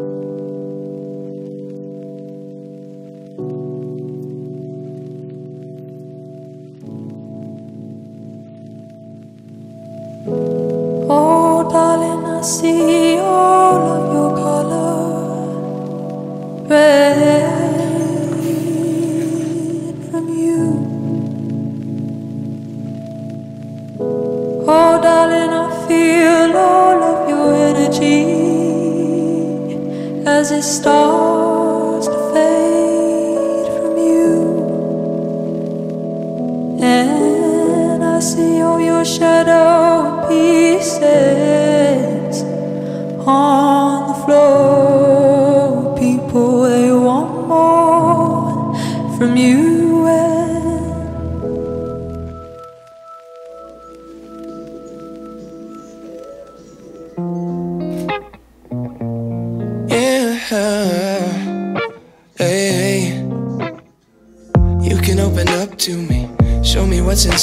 Oh, darling, I see all of your color. Red as it starts to fade from you. And I see all your shadow pieces on the floor. People, they want more from you.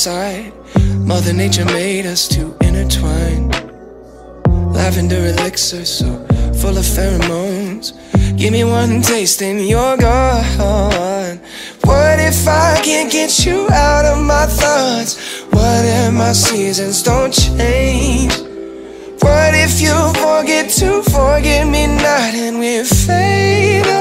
Inside. Mother Nature made us to intertwine. Lavender elixir, so full of pheromones. Give me one taste and you're gone. What if I can't get you out of my thoughts? What if my seasons don't change? What if you forget to forget me not and we fade away?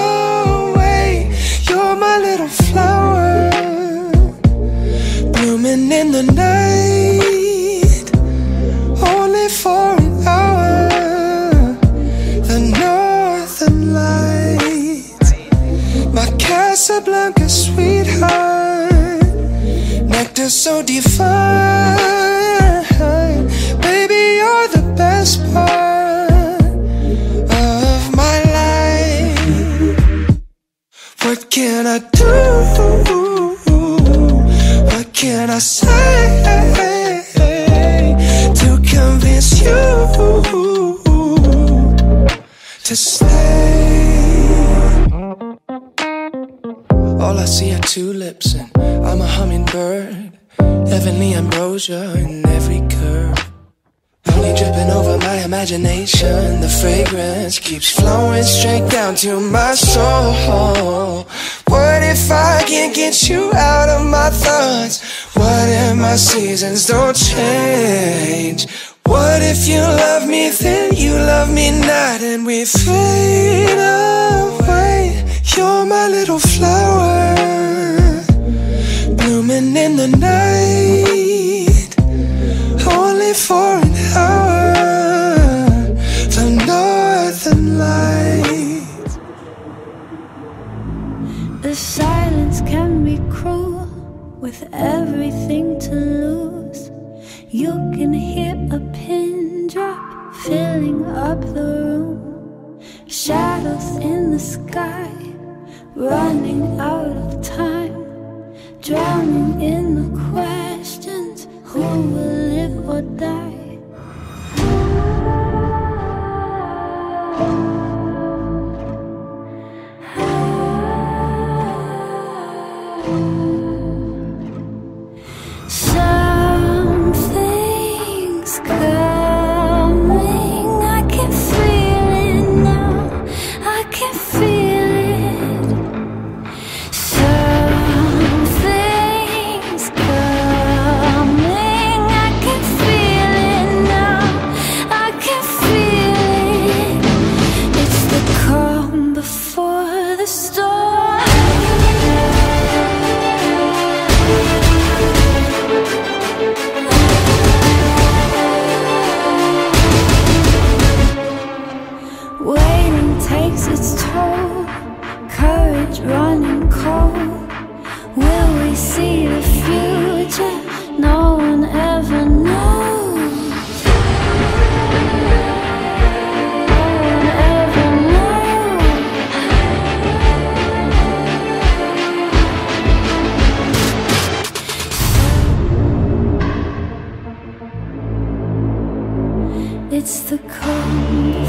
So divine. Baby, you're the best part of my life. What can I do? What can I say to convince you to stay? All I see are tulips and I'm a hummingbird. Heavenly ambrosia in every curve. Only dripping over my imagination. The fragrance keeps flowing straight down to my soul. What if I can't get you out of my thoughts? What if my seasons don't change? What if you love me, then you love me not, and we fade away? You're my little flower, blooming in the night. Only for waiting takes its toll. Courage running cold. Will we see the future? No one ever knows. No one ever knows. It's the cold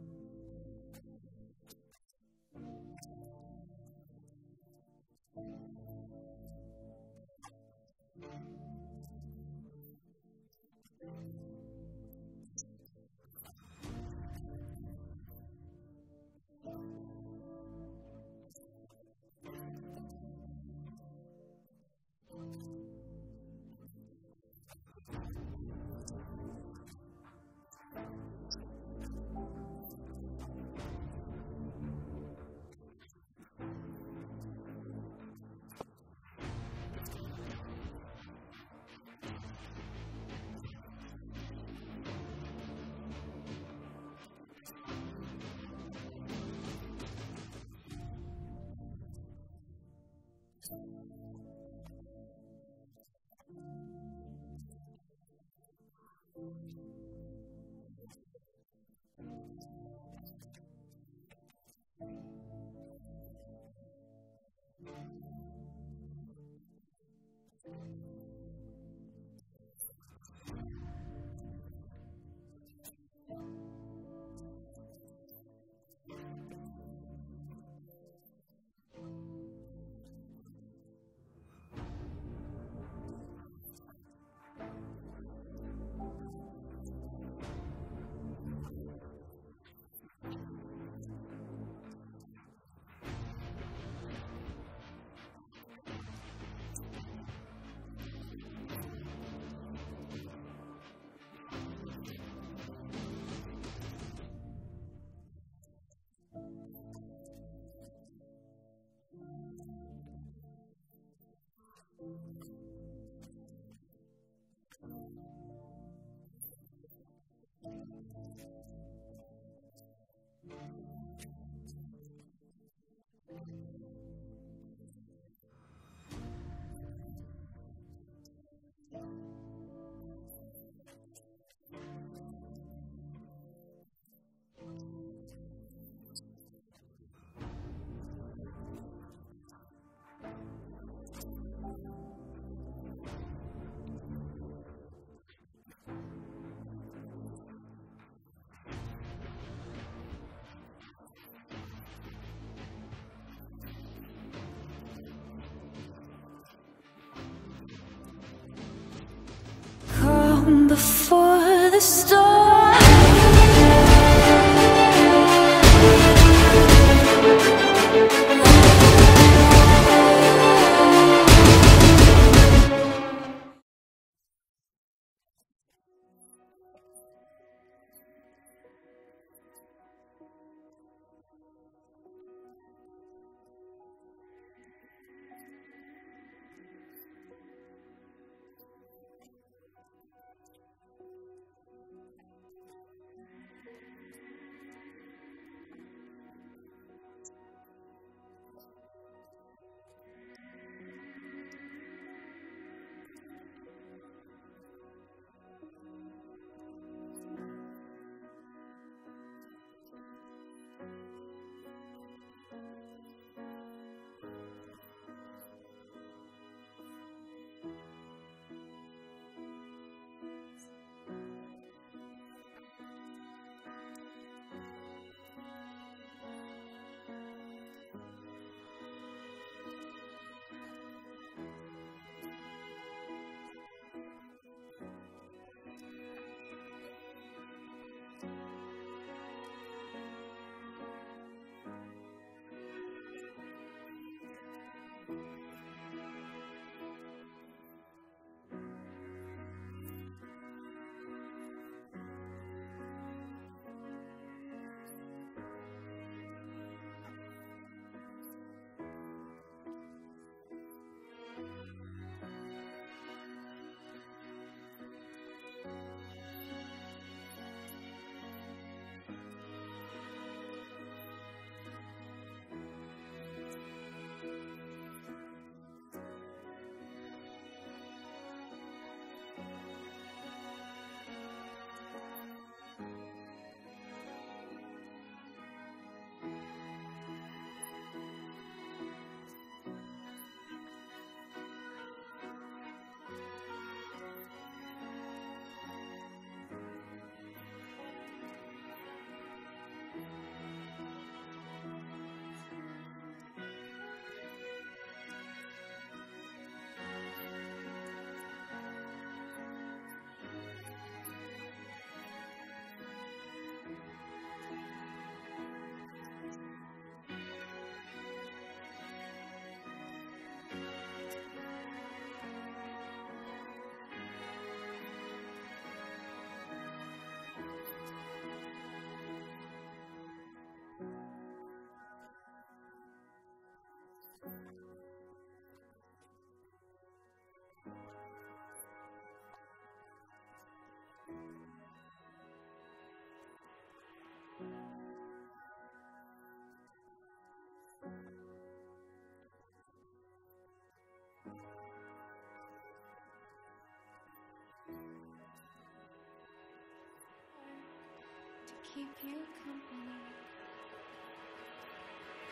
Keep you company.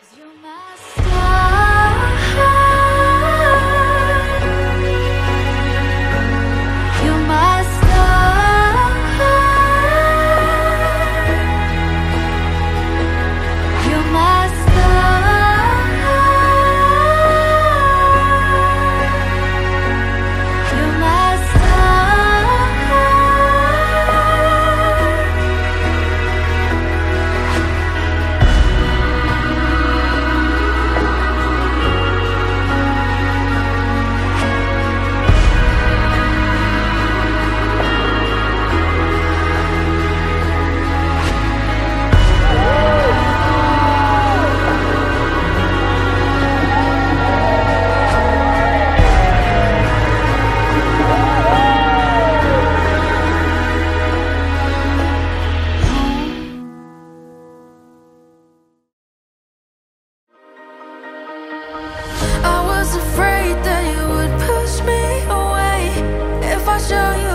Cause you're my show you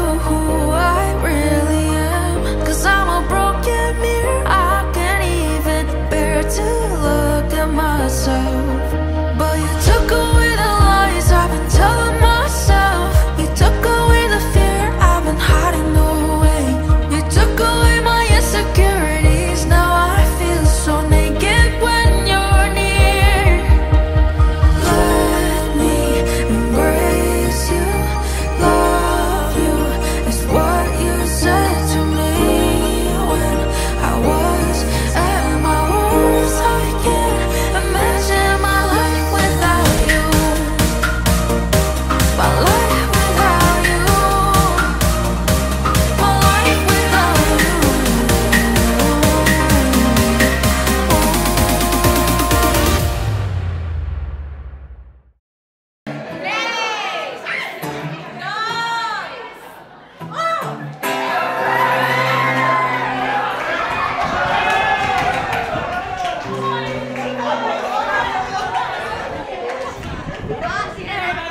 Yeah.